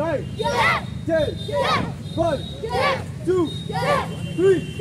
nine, ten, one, two, three,